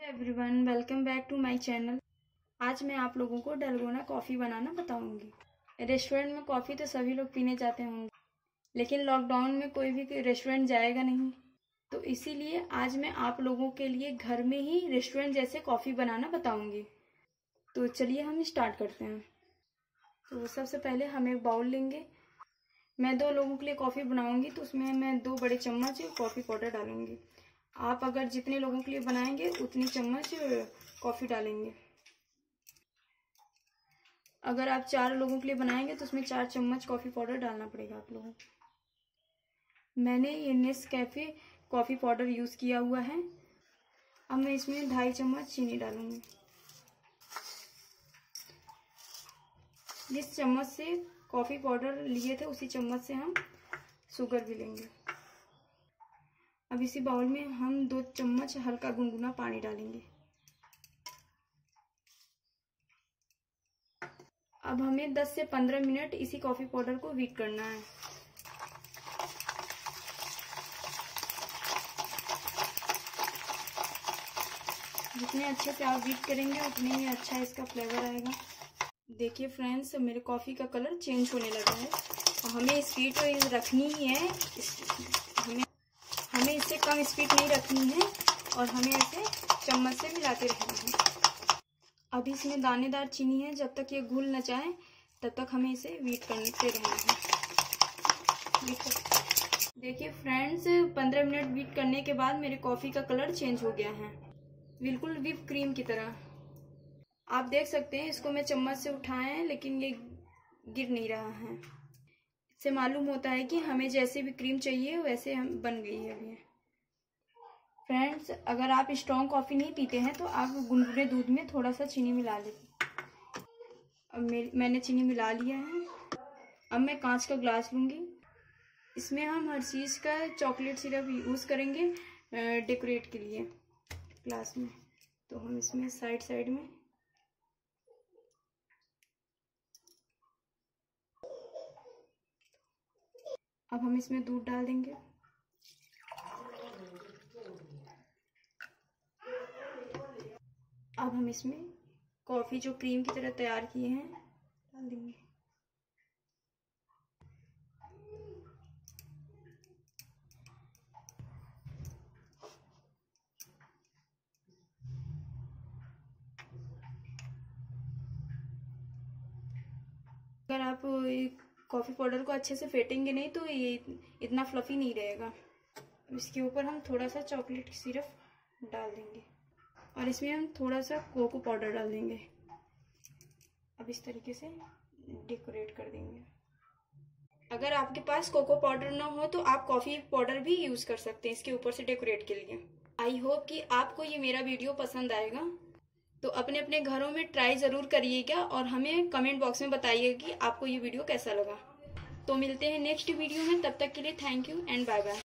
Everyone, welcome back to my channel. आज मैं आप लोगों को डलगोना कॉफ़ी बनाना बताऊँगी। रेस्टोरेंट में कॉफ़ी तो सभी लोग पीने जाते होंगे, लेकिन लॉकडाउन में कोई भी रेस्टोरेंट जाएगा नहीं। तो इसीलिए आज मैं आप लोगों के लिए घर में ही रेस्टोरेंट जैसे कॉफ़ी बनाना बताऊँगी। तो चलिए हम स्टार्ट करते हैं। तो सबसे पहले हम एक बाउल लेंगे। मैं दो लोगों के लिए कॉफ़ी बनाऊँगी तो उसमें मैं दो बड़े चम्मच कॉफ़ी पाउडर डालूँगी। आप अगर जितने लोगों के लिए बनाएँगे, उतनी चम्मच कॉफ़ी डालेंगे। अगर आप चार लोगों के लिए बनाएँगे तो उसमें चार चम्मच कॉफ़ी पाउडर डालना पड़ेगा आप लोगों को। मैंने ये Nescafe coffee powder use किया हुआ है। अब मैं इसमें ढाई चम्मच चीनी डालूँगी। जिस चम्मच से कॉफ़ी पाउडर लिए थे, उसी चम्मच से हम शुगर भी लेंगे। अब इसी बाउल में हम दो चम्मच हल्का गुनगुना पानी डालेंगे। अब हमें 10 से 15 मिनट इसी कॉफ़ी पाउडर को वीट करना है। जितने अच्छे से आप वीट करेंगे, उतने ही अच्छा इसका फ्लेवर आएगा। देखिए फ्रेंड्स मेरे कॉफ़ी का कलर चेंज होने लगा है। और हमें स्वीट रखनी ही है। इससे कम स्पीड नहीं रखनी है और हमें ऐसे चम्मच से मिलाते रहना है। अभी इसमें दानेदार चीनी है, जब तक ये घुल न जाए, तब तक हमें इसे वीट करते रहना है। देखिए फ्रेंड्स पंद्रह मिनट वीट करने के बाद मेरे कॉफ़ी का कलर चेंज हो गया है। बिल्कुल विप क्रीम की तरह। आप देख सकते हैं, इसको मैं चम्मच से उठाए हैं लेकिन ये गिर नहीं रहा है। से मालूम होता है कि हमें जैसे भी क्रीम चाहिए, वैसे हम बन गई है अभी। फ्रेंड्स अगर आप स्ट्रॉन्ग कॉफ़ी नहीं पीते हैं तो आप गुनगुने दूध में थोड़ा सा चीनी मिला लें। अब मैंने चीनी मिला लिया है। अब मैं कांच का ग्लास लूँगी। इसमें हम हर चीज़ का चॉकलेट सिरप यूज़ करेंगे डेकोरेट के लिए ग्लास में। तो हम इसमें साइड साइड में अब हम इसमें दूध डाल देंगे। अब हम इसमें कॉफ़ी जो क्रीम की तरह तैयार किए हैं, डाल देंगे। अगर आप कॉफ़ी पाउडर को अच्छे से फेंटेंगे नहीं तो ये इतना फ्लफ़ी नहीं रहेगा। इसके ऊपर हम थोड़ा सा चॉकलेट सिरप डाल देंगे। और इसमें हम थोड़ा सा कोको पाउडर डाल देंगे। अब इस तरीके से डेकोरेट कर देंगे। अगर आपके पास कोको पाउडर ना हो तो आप कॉफ़ी पाउडर भी यूज़ कर सकते हैं इसके ऊपर से डेकोरेट के लिए। आई होप कि आपको ये मेरा वीडियो पसंद आएगा। तो अपने अपने घरों में ट्राई ज़रूर करिएगा और हमें कमेंट बॉक्स में बताइएगा कि आपको ये वीडियो कैसा लगा। तो मिलते हैं नेक्स्ट वीडियो में, तब तक के लिए thank you and bye bye